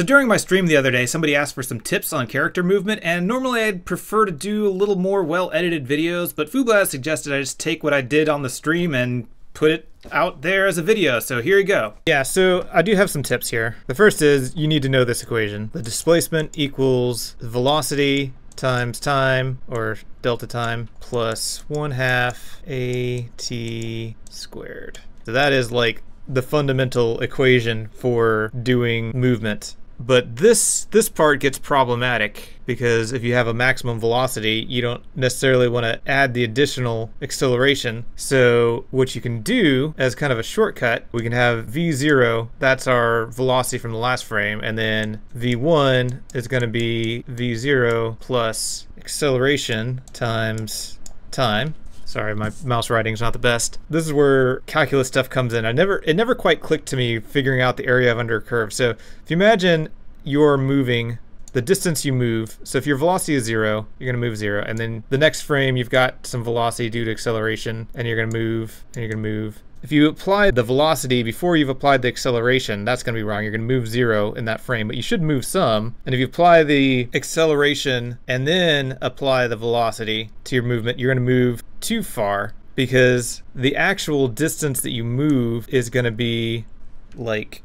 So during my stream the other day, somebody asked for some tips on character movement, and normally I'd prefer to do a little more well-edited videos, but Fublaz suggested I just take what I did on the stream and put it out there as a video, so here you go. Yeah, so I do have some tips here. The first is you need to know this equation. The displacement equals velocity times time, or delta time, plus 1 half at squared. So that is like the fundamental equation for doing movement but this this part gets problematic because if you have a maximum velocity, you don't necessarily want to add the additional acceleration. So what you can do as kind of a shortcut, we can have v0, that's our velocity from the last frame, and then v1 is going to be v0 plus acceleration times time. Sorry, my mouse writing's not the best. This is where calculus stuff comes in. I never, it never quite clicked to me figuring out the area of under a curve. So if you imagine you're moving the distance you move. So if your velocity is zero, you're going to move zero. And then the next frame, you've got some velocity due to acceleration, and you're going to move, and you're going to move. If you apply the velocity before you've applied the acceleration, that's going to be wrong. You're going to move zero in that frame, but you should move some. And if you apply the acceleration and then apply the velocity to your movement, you're going to move too far because the actual distance that you move is going to be like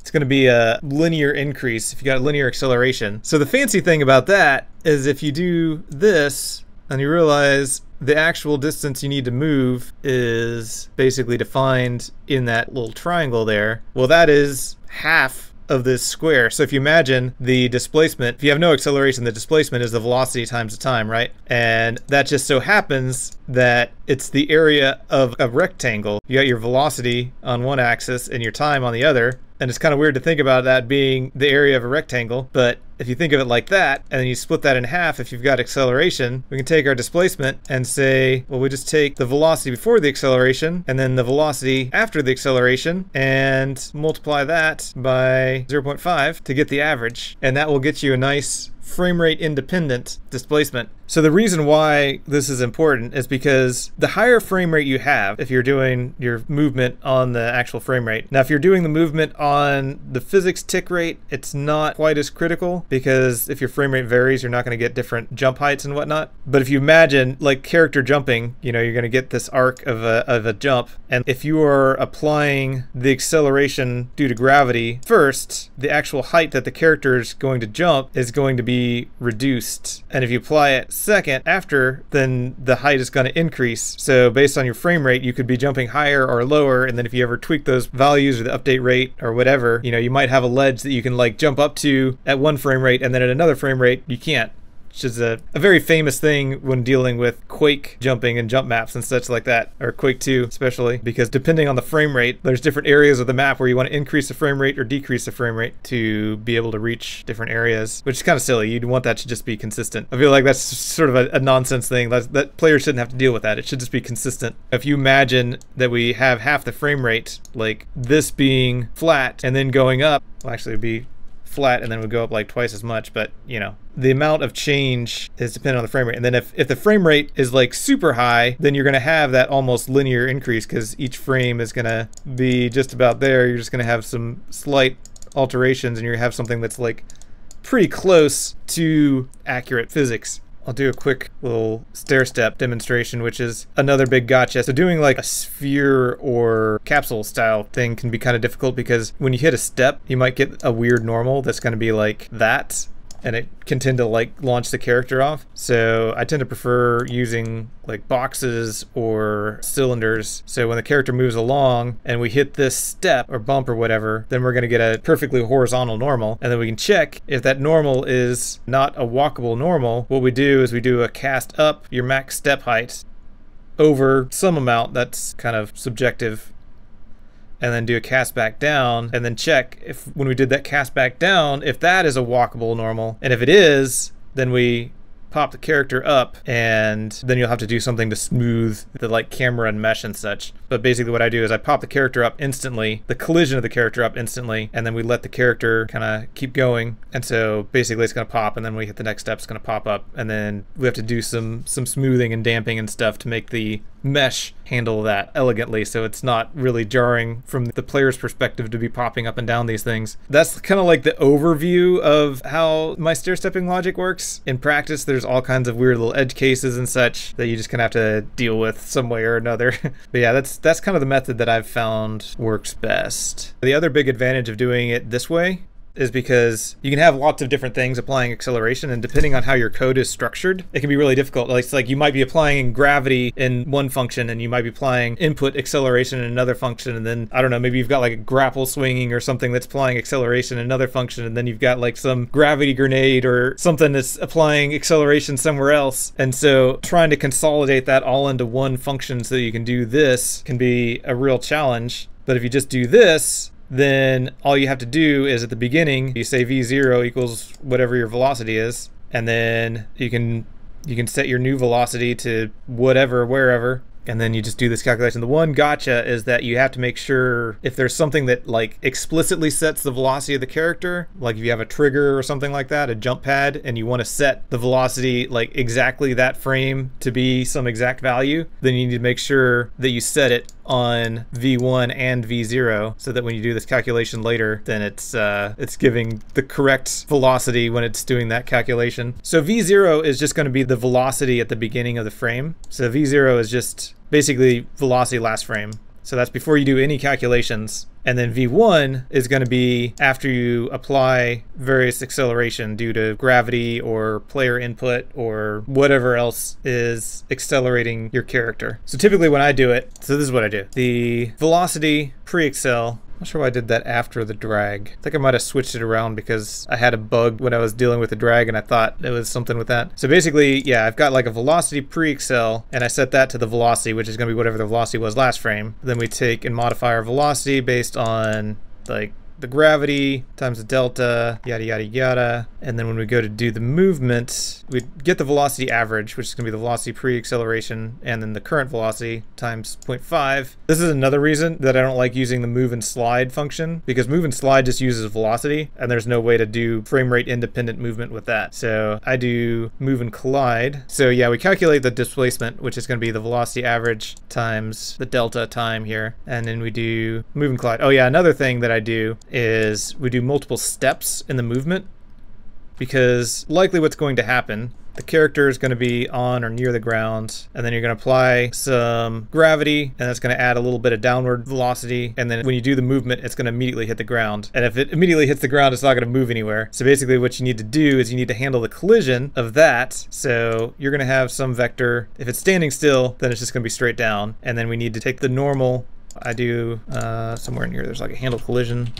it's going to be a linear increase if you got a linear acceleration. So the fancy thing about that is if you do this and you realize the actual distance you need to move is basically defined in that little triangle there. Well, that is half of this square. So if you imagine the displacement, if you have no acceleration, the displacement is the velocity times the time, right? And that just so happens that it's the area of a rectangle. You got your velocity on one axis and your time on the other. And it's kind of weird to think about that being the area of a rectangle, but if you think of it like that, and then you split that in half, if you've got acceleration, we can take our displacement and say, well, we just take the velocity before the acceleration, and then the velocity after the acceleration, and multiply that by 0.5 to get the average. And that will get you a nice frame rate independent displacement. So the reason why this is important is because the higher frame rate you have, if you're doing your movement on the actual frame rate. Now, if you're doing the movement on the physics tick rate, it's not quite as critical because if your frame rate varies, you're not going to get different jump heights and whatnot. But if you imagine like character jumping, you know, you're going to get this arc of a, of a jump. And if you are applying the acceleration due to gravity first, the actual height that the character is going to jump is going to be reduced. And if you apply it second after, then the height is going to increase. So based on your frame rate, you could be jumping higher or lower. And then if you ever tweak those values or the update rate or whatever, you know, you might have a ledge that you can like jump up to at one frame rate and then at another frame rate, you can't which is a, a very famous thing when dealing with Quake jumping and jump maps and such like that, or Quake 2 especially, because depending on the frame rate, there's different areas of the map where you want to increase the frame rate or decrease the frame rate to be able to reach different areas, which is kind of silly. You'd want that to just be consistent. I feel like that's sort of a, a nonsense thing. That's, that players shouldn't have to deal with that. It should just be consistent. If you imagine that we have half the frame rate, like this being flat and then going up, well, actually, it'd be flat and then would go up like twice as much, but you know, the amount of change is dependent on the frame rate. And then if, if the frame rate is like super high, then you're going to have that almost linear increase because each frame is going to be just about there. You're just going to have some slight alterations and you have something that's like pretty close to accurate physics. I'll do a quick little stair step demonstration, which is another big gotcha. So doing like a sphere or capsule style thing can be kind of difficult because when you hit a step, you might get a weird normal that's going to be like that and it can tend to like launch the character off. So I tend to prefer using like boxes or cylinders. So when the character moves along and we hit this step or bump or whatever, then we're going to get a perfectly horizontal normal. And then we can check if that normal is not a walkable normal. What we do is we do a cast up your max step height over some amount that's kind of subjective and then do a cast back down and then check if when we did that cast back down if that is a walkable normal. And if it is then we pop the character up and then you'll have to do something to smooth the like camera and mesh and such. But basically what I do is I pop the character up instantly the collision of the character up instantly and then we let the character kind of keep going. And so basically it's going to pop and then we hit the next step it's going to pop up. And then we have to do some some smoothing and damping and stuff to make the mesh handle that elegantly so it's not really jarring from the player's perspective to be popping up and down these things. That's kind of like the overview of how my stair stepping logic works. In practice, there's all kinds of weird little edge cases and such that you just kind of have to deal with some way or another. but yeah, that's that's kind of the method that I've found works best. The other big advantage of doing it this way is because you can have lots of different things applying acceleration and depending on how your code is structured it can be really difficult. Like it's like you might be applying gravity in one function and you might be applying input acceleration in another function and then i don't know maybe you've got like a grapple swinging or something that's applying acceleration in another function and then you've got like some gravity grenade or something that's applying acceleration somewhere else. And so trying to consolidate that all into one function so that you can do this can be a real challenge. But if you just do this then all you have to do is at the beginning you say v0 equals whatever your velocity is and then you can you can set your new velocity to whatever wherever and then you just do this calculation. The one gotcha is that you have to make sure if there's something that like explicitly sets the velocity of the character, like if you have a trigger or something like that, a jump pad, and you want to set the velocity like exactly that frame to be some exact value, then you need to make sure that you set it on V1 and V0 so that when you do this calculation later, then it's uh, it's giving the correct velocity when it's doing that calculation. So V0 is just going to be the velocity at the beginning of the frame. So V0 is just basically velocity last frame. So that's before you do any calculations. And then V1 is going to be after you apply various acceleration due to gravity or player input or whatever else is accelerating your character. So typically when I do it, so this is what I do. The velocity pre-accel not sure why I did that after the drag. I think I might have switched it around because I had a bug when I was dealing with the drag and I thought it was something with that. So basically, yeah, I've got like a velocity pre-accel and I set that to the velocity, which is going to be whatever the velocity was last frame. Then we take and modify our velocity based on like the gravity times the delta, yada, yada, yada. And then when we go to do the movement, we get the velocity average, which is going to be the velocity pre-acceleration, and then the current velocity times 0.5. This is another reason that I don't like using the move and slide function, because move and slide just uses velocity, and there's no way to do frame rate independent movement with that. So I do move and collide. So yeah, we calculate the displacement, which is going to be the velocity average times the delta time here. And then we do move and collide. Oh yeah, another thing that I do is we do multiple steps in the movement because likely what's going to happen the character is going to be on or near the ground and then you're going to apply some gravity and that's going to add a little bit of downward velocity and then when you do the movement it's going to immediately hit the ground. And if it immediately hits the ground it's not going to move anywhere. So basically what you need to do is you need to handle the collision of that. So you're going to have some vector. If it's standing still then it's just going to be straight down. And then we need to take the normal. I do uh, somewhere in here there's like a handle collision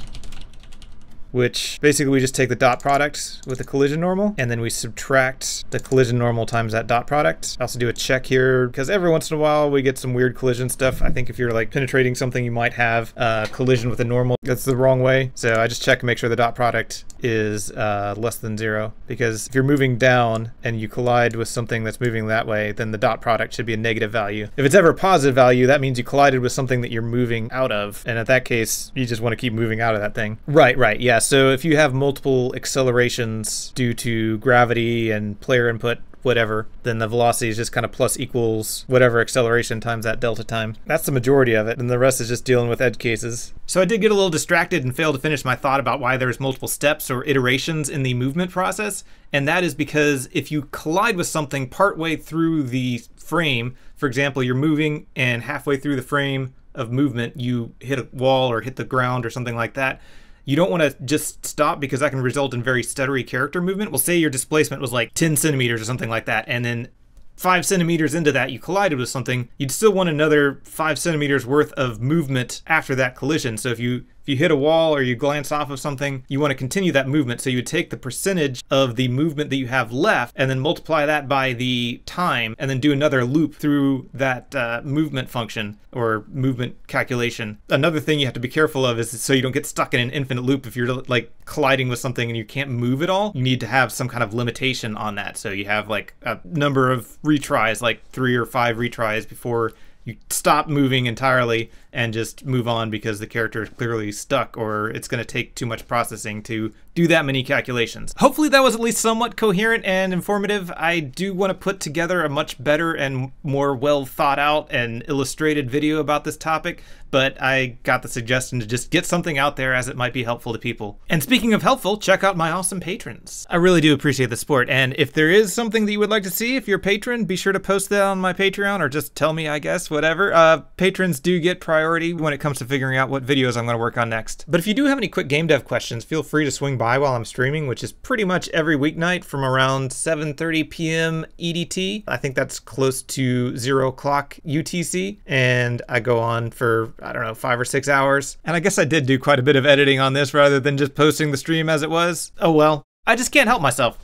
which basically we just take the dot product with the collision normal and then we subtract the collision normal times that dot product. I also do a check here because every once in a while we get some weird collision stuff. I think if you're like penetrating something, you might have a collision with a normal that's the wrong way. So I just check and make sure the dot product is uh, less than zero because if you're moving down and you collide with something that's moving that way, then the dot product should be a negative value. If it's ever a positive value, that means you collided with something that you're moving out of. And at that case, you just want to keep moving out of that thing. Right, right. Yeah. So if you have multiple accelerations due to gravity and player input, whatever, then the velocity is just kind of plus equals whatever acceleration times that delta time. That's the majority of it, and the rest is just dealing with edge cases. So I did get a little distracted and failed to finish my thought about why there's multiple steps or iterations in the movement process, and that is because if you collide with something partway through the frame, for example, you're moving and halfway through the frame of movement you hit a wall or hit the ground or something like that, you don't want to just stop because that can result in very stuttery character movement. Well, say your displacement was like 10 centimeters or something like that, and then five centimeters into that you collided with something, you'd still want another five centimeters worth of movement after that collision. So if you if you hit a wall or you glance off of something, you want to continue that movement. So you would take the percentage of the movement that you have left and then multiply that by the time and then do another loop through that uh, movement function or movement calculation. Another thing you have to be careful of is so you don't get stuck in an infinite loop. If you're like colliding with something and you can't move at all, you need to have some kind of limitation on that. So you have like a number of retries, like three or five retries before you stop moving entirely and just move on because the character is clearly stuck or it's going to take too much processing to do that many calculations. Hopefully that was at least somewhat coherent and informative. I do want to put together a much better and more well thought out and illustrated video about this topic, but I got the suggestion to just get something out there as it might be helpful to people. And speaking of helpful, check out my awesome patrons. I really do appreciate the support, and if there is something that you would like to see, if you're a patron, be sure to post that on my Patreon or just tell me, I guess, whatever. Uh, patrons do get priority when it comes to figuring out what videos I'm going to work on next. But if you do have any quick game dev questions, feel free to swing by while I'm streaming, which is pretty much every weeknight from around 7.30 p.m. EDT. I think that's close to 0 o'clock UTC, and I go on for, I don't know, five or six hours. And I guess I did do quite a bit of editing on this rather than just posting the stream as it was. Oh well. I just can't help myself.